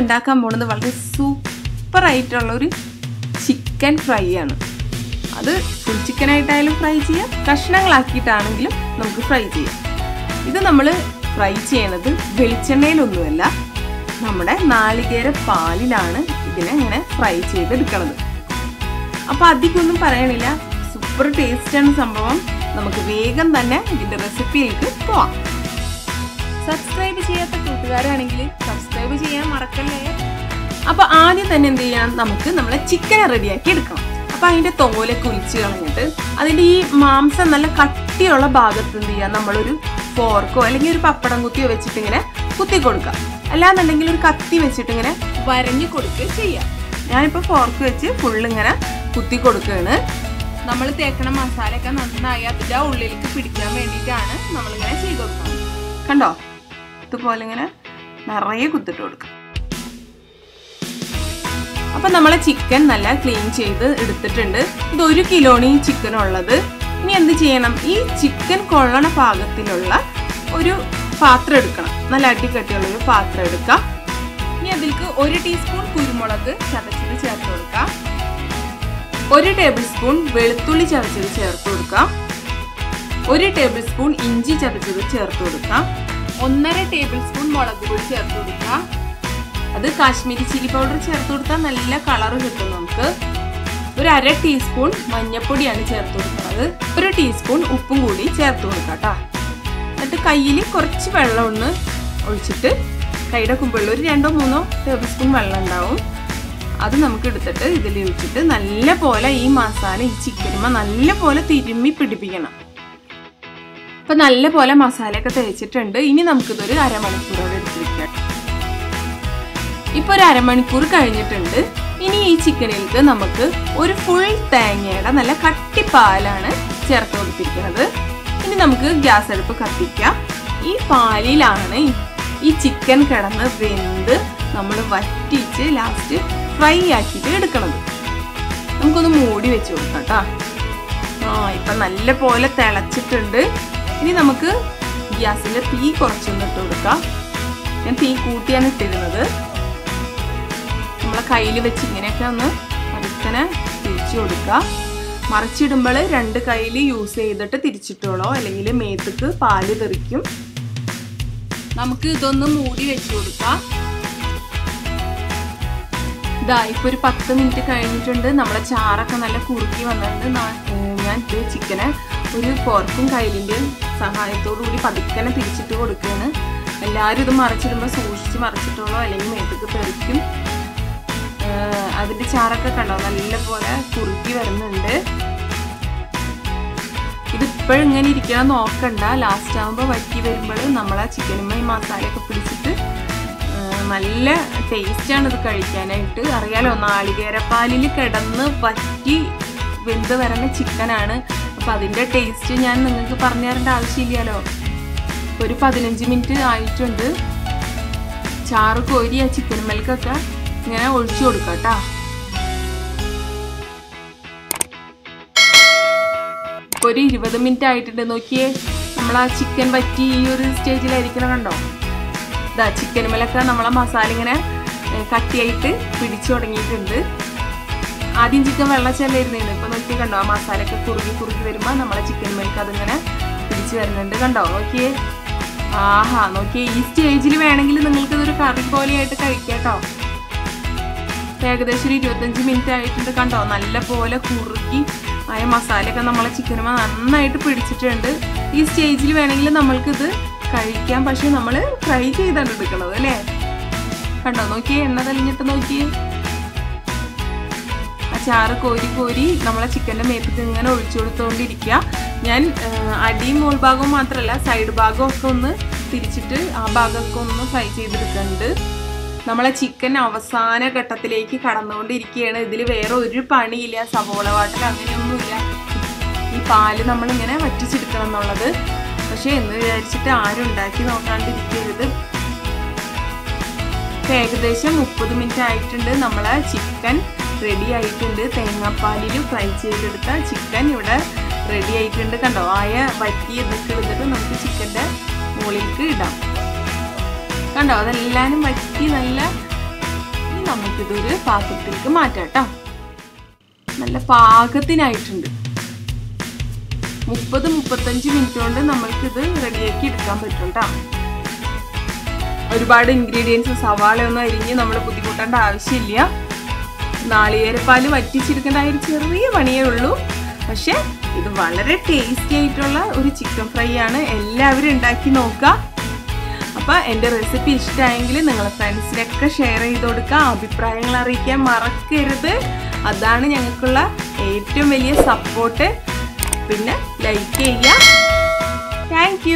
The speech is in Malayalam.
ഉണ്ടാക്കാൻ പോകുന്നത് വളരെ സൂപ്പർ ആയിട്ടുള്ള ഒരു ചിക്കൻ ഫ്രൈ ആണ്. അത് ഫുൾ ചിക്കനായിട്ടായാലും ഫ്രൈ ചെയ്യാം. കഷ്ണങ്ങളാക്കിയിട്ടാണെങ്കിലും നമുക്ക് ഫ്രൈ ചെയ്യാം. ഇത് നമ്മൾ ഫ്രൈ ചെയ്യണത് വെളിച്ചെണ്ണയിലൊന്നുമല്ല. നമ്മുടെ നാളികേര പാലിലാണ് ഇതിനെ ഇങ്ങനെ ഫ്രൈ ചെയ്തെടുക്കണത്. അപ്പോൾ അധികമൊന്നും പറയണില്ല. സൂപ്പർ ടേസ്റ്റാണ് സംഭവം. നമുക്ക് വേഗം തന്നെ ഇതിന്റെ റെസിപ്പിയിലേക്ക് പോവാം. സബ്സ്ക്രൈബ് ചെയ്യാത്ത കൂട്ടുകാരാണെങ്കിൽ സബ്സ്ക്രൈബ് ചെയ്യാൻ മറക്കല്ലേ? അപ്പോൾ ആദ്യം തന്നെ എന്ത് ചെയ്യാം? നമുക്ക് നമ്മളെ ചിക്കനെ റെഡിയാക്കി എടുക്കണം. അപ്പോൾ അതിന്റെ തോലെ കുഴിച്ച് കളഞ്ഞിട്ട് അതിന്റെ ഈ മാംസം നല്ല കട്ടിയുള്ള ഭാഗത്ത് എന്ത് ചെയ്യാം? നമ്മളൊരു ഫോർക്കോ അല്ലെങ്കിൽ ഒരു പപ്പടം കുത്തിയോ വെച്ചിട്ട് ഇങ്ങനെ കുത്തി കൊടുക്കാം അല്ലാന്നുണ്ടെങ്കിൽ ഒരു കത്തി വെച്ചിട്ട് ഇങ്ങനെ വരഞ്ഞു കൊടുക്കുകയോ ചെയ്യാം. ഞാനിപ്പോൾ ഫോർക്ക് വെച്ച് ഫുള്ള് ഇങ്ങനെ കുത്തി കൊടുക്കുകയാണ്. നമ്മൾ തേക്കണ മസാലയൊക്കെ നന്നായി അതിന്റെ ഉള്ളിലേക്ക് പിടിക്കാൻ വേണ്ടിയിട്ടാണ് നമ്മളിങ്ങനെ ചെയ്ത് കൊടുക്കുന്നത്. കണ്ടോ? ഇതുപോലെ ഇങ്ങനെ നിറയെ കുത്തിട്ട് കൊടുക്കാം. അപ്പൊ നമ്മളെ ചിക്കൻ നല്ല ക്ലീൻ ചെയ്ത് എടുത്തിട്ടുണ്ട്. ഇത് ഒരു കിലോണ് ചിക്കൻ ഉള്ളത്. ഇനി എന്ത് ചെയ്യണം? ഈ ചിക്കൻ കൊള്ളണ പാകത്തിലുള്ള ഒരു പാത്രം എടുക്കണം. നല്ല അടിക്കട്ടിയുള്ള ഒരു പാത്രം എടുക്കാം. ഇനി അതിലേക്ക് ഒരു ടീസ്പൂൺ കുരുമുളക് ചതച്ചത് ചേർത്ത് കൊടുക്കാം. ഒരു ടേബിൾ സ്പൂൺ വെളുത്തുള്ളി ചതച്ചത് ചേർത്ത് കൊടുക്കാം. ഒരു ടേബിൾ സ്പൂൺ ഇഞ്ചി ചതച്ചത് ചേർത്ത് കൊടുക്കാം. ഒന്നര ടേബിൾ സ്പൂൺ മുളക് പൊടി ചേർത്ത് കൊടുക്കാം അത് കാശ്മീരി ചില്ലി പൗഡർ ചേർത്ത് കൊടുത്താൽ നല്ല കളർ കിട്ടും നമുക്ക്. ഒരു അര ടീസ്പൂൺ മഞ്ഞൾപ്പൊടിയാണ് ചേർത്ത് കൊടുക്കുന്നത്. ഒരു ടീസ്പൂൺ ഉപ്പും കൂടി ചേർത്ത് കൊടുക്കാം കേട്ടോ എന്നിട്ട് കയ്യിൽ കുറച്ച് വെള്ളം ഒന്ന് ഒഴിച്ചിട്ട് കൈയുടെ കുമ്പിളിൽ ഒരു രണ്ടോ മൂന്നോ ടേബിൾ സ്പൂൺ വെള്ളം ഉണ്ടാവും. അത് നമുക്ക് എടുത്തിട്ട് ഇതിൽ ഒഴിച്ചിട്ട് നല്ല പോലെ ഈ മസാല ഈ ചിക്കനുമ നല്ല പോലെ തിരുമ്മി പിടിപ്പിക്കണം. അപ്പൊ നല്ല പോലെ മസാലയൊക്കെ തേച്ചിട്ടുണ്ട്. ഇനി നമുക്കിതൊരു അരമണിക്കൂറോടെ എടുത്ത് വെക്കാം. ഇപ്പൊ ഒരു അരമണിക്കൂർ കഴിഞ്ഞിട്ടുണ്ട്. ഇനി ഈ ചിക്കനിലേക്ക് നമുക്ക് ഒരു ഫുൾ തേങ്ങയുടെ നല്ല കട്ടിപ്പാലാണ് ചേർത്ത് കൊടുത്തിരിക്കുന്നത്. ഇനി നമുക്ക് ഗ്യാസ് അടുപ്പ് കത്തിക്കാം. ഈ പാലിലാണ് ഈ ചിക്കൻ കിടന്ന് വെന്ത് നമ്മൾ വറ്റിച്ച് ലാസ്റ്റ് ഫ്രൈ ആക്കിയിട്ട് എടുക്കണത്. നമുക്കൊന്ന് മൂടി വെച്ച് കൊടുക്കാം കേട്ടോ ആ ഇപ്പം നല്ല പോലെ തിളച്ചിട്ടുണ്ട്. ഇനി നമുക്ക് ഗ്യാസിന്റെ തീ കുറച്ചൊന്ന് ഇട്ട് കൊടുക്കാം. ഞാൻ തീ കൂട്ടിയാണ് ഇട്ടിരുന്നത്. നമ്മളെ കയ്യിൽ വെച്ച് ഇങ്ങനെയൊക്കെ ഒന്ന് പതുക്കനെ തിരിച്ചു കൊടുക്കുക. മറിച്ചിടുമ്പോൾ രണ്ട് കയ്യിൽ യൂസ് ചെയ്തിട്ട് തിരിച്ചിട്ടോളോ അല്ലെങ്കിൽ മേത്തക്ക് പാൽ തെറിക്കും. നമുക്ക് ഇതൊന്ന് മൂടി വെച്ച് കൊടുക്കാം. ഇതാ ഇപ്പൊ ഒരു പത്ത് മിനിറ്റ് കഴിഞ്ഞിട്ടുണ്ട്. നമ്മുടെ ചാറൊക്കെ നല്ല കുറുക്കി വന്നിട്ടുണ്ട്. ഞാൻ ചിക്കനെ ഒരു ഫോർക്കും കയ്യിലിന്റെ സഹായത്തോടു കൂടി പതുക്കനെ തിരിച്ചിട്ട് കൊടുക്കുകയാണ്. എല്ലാവരും ഇത് മറിച്ചിടുമ്പോൾ സൂക്ഷിച്ച് മറച്ചിട്ടോളോ അല്ലെങ്കിൽ മേത്തക്ക് തെറിക്കും അതിന്റെ ചാറൊക്കെ കണ്ടോ? നല്ല പോലെ കുറുക്കി വരുന്നുണ്ട്. ഇതിപ്പോഴും ഇങ്ങനെ ഇരിക്കണം നോക്കണ്ട ലാസ്റ്റ് ആകുമ്പോൾ വറ്റി വരുമ്പോൾ നമ്മൾ ആ ചിക്കനുമ്മ ഈ മസാലയൊക്കെ പിടിച്ചിട്ട് നല്ല ടേസ്റ്റാണ് ഇത് കഴിക്കാനായിട്ട്. അറിയാലോ നാളികേരപ്പാലിൽ കിടന്ന് വറ്റി വെന്ത് വരുന്ന ചിക്കനാണ് അപ്പം അതിന്റെ ടേസ്റ്റ് ഞാൻ നിങ്ങൾക്ക് പറഞ്ഞു തരേണ്ട ആവശ്യമില്ലല്ലോ. ഒരു പതിനഞ്ച് മിനിറ്റ് ആയിട്ടുണ്ട്. ചാറ് കോരി ആ ചിക്കൻ മെൽക്കൊക്കെ ഇങ്ങനെ ഒഴിച്ചു കൊടുക്കാം കേട്ടോ. ഒരു ഇരുപത് മിനിറ്റ് ആയിട്ടുണ്ട്. നോക്കിയേ നമ്മൾ ആ ചിക്കൻ പറ്റി ഈ ഒരു സ്റ്റേജിലായിരിക്കണം കണ്ടോ? ഇതാ ചിക്കൻ മേലൊക്കെ നമ്മളെ മസാല ഇങ്ങനെ കട്ടിയായിട്ട് പിടിച്ചു തുടങ്ങിയിട്ടുണ്ട്. ആദ്യം ചിക്കൻ വെള്ളച്ചല്ലായിരുന്നേന്ന് ഇപ്പൊ നോക്കി കണ്ടോ? ആ മസാലയൊക്കെ കുറുകി കുറുകി വരുമ്പോൾ നമ്മളെ ചിക്കൻ മിൽക്ക് അതിങ്ങനെ പിടിച്ച് വരുന്നുണ്ട് കണ്ടോ? നോക്കിയേ. ആഹാ നോക്കിയേ. ഈ സ്റ്റേജിൽ വേണമെങ്കിൽ നിങ്ങൾക്ക് ഇതൊരു കറി പോലെയായിട്ട് കഴിക്കാം കേട്ടോ ഏകദേശം ഒരു ഇരുപത്തഞ്ച് മിനിറ്റ് ആയിട്ടുണ്ട് കണ്ടോ? നല്ല പോലെ കുറുക്കി ആയ മസാലയൊക്കെ നമ്മളെ ചിക്കനുമ നന്നായിട്ട് പിടിച്ചിട്ടുണ്ട്. ഈ സ്റ്റേജിൽ വേണമെങ്കിൽ നമ്മൾക്കിത് കഴിക്കാം. പക്ഷെ നമ്മൾ ഫ്രൈ ചെയ്താണ് എടുക്കണത് അല്ലേ? കണ്ടോ? നോക്കിയേ എണ്ണ തെളിഞ്ഞിട്ട് നോക്കിയേ. ആ ചാറ് കോരി കോരി നമ്മളെ ചിക്കന്റെ മേത്തേക്ക് ഇങ്ങനെ ഒഴിച്ചു കൊടുത്തുകൊണ്ടിരിക്കുക ഞാൻ അടിയും മോൾ ഭാഗവും മാത്രമല്ല സൈഡ് ഭാഗവും ഒക്കെ ഒന്ന് തിരിച്ചിട്ട് ആ ഭാഗമൊക്കെ ഒന്ന് ഫ്രൈ ചെയ്തെടുക്കുന്നുണ്ട് നമ്മളെ ചിക്കൻ അവസാന ഘട്ടത്തിലേക്ക് കടന്നുകൊണ്ടിരിക്കുകയാണ് ഇതിൽ വേറെ ഒരു പണിയില്ല സവോള വാട്ടൽ അങ്ങനെയൊന്നുമില്ല. ഈ പാൽ നമ്മളിങ്ങനെ വറ്റിച്ചെടുക്കണം എന്നുള്ളത്. പക്ഷേ എന്ന് വിചാരിച്ചിട്ട് ആരും ഉണ്ടാക്കി നോക്കാണ്ടിരിക്കരുത്. ഏകദേശം മുപ്പത് മിനിറ്റ് ആയിട്ടുണ്ട് നമ്മളെ ചിക്കൻ റെഡി ആയിട്ടുണ്ട്. തേങ്ങാപ്പാലിൽ ഫ്രൈ ചെയ്തെടുത്ത ചിക്കൻ ഇവിടെ റെഡി ആയിട്ടുണ്ട് കണ്ടോ? ആയ വറ്റി ഇതൊക്കെ എടുത്തിട്ട് നമുക്ക് ചിക്കന്റെ മുകളിലേക്ക് ഇടാം. കണ്ടോ? അതെല്ലാവരും വറ്റി നല്ല നമുക്കിതൊരു പാത്രത്തിലേക്ക് മാറ്റാം കേട്ടോ. നല്ല പാകത്തിനായിട്ടുണ്ട്. മുപ്പത് മുപ്പത്തഞ്ച് മിനിറ്റ് കൊണ്ട് നമ്മൾക്കിത് റെഡിയാക്കി എടുക്കാൻ പറ്റും കേട്ടോ. ഒരുപാട് ഇൻഗ്രീഡിയൻസ് സവാളയൊന്നും അരിഞ്ഞ് നമ്മൾ ബുദ്ധിമുട്ടേണ്ട ആവശ്യമില്ല. നാളികേരപ്പാൽ വറ്റിച്ചെടുക്കേണ്ട ചെറിയ പണിയേ ഉള്ളൂ. പക്ഷെ ഇത് വളരെ ടേസ്റ്റി ആയിട്ടുള്ള ഒരു ചിക്കൻ ഫ്രൈ ആണ്. എല്ലാവരും ഉണ്ടാക്കി നോക്കുക. അപ്പോൾ എന്റെ റെസിപ്പി ഇഷ്ടമായെങ്കിൽ നിങ്ങളെ ഫ്രണ്ട്സിനൊക്കെ ഷെയർ ചെയ്ത് കൊടുക്കുക. അഭിപ്രായങ്ങൾ അറിയിക്കാൻ മറക്കരുത്. അതാണ് ഞങ്ങൾക്കുള്ള ഏറ്റവും വലിയ സപ്പോർട്ട് പിന്നെ ലൈക്ക് ചെയ്യുക. താങ്ക്